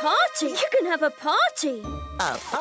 party. You can have a party. A party?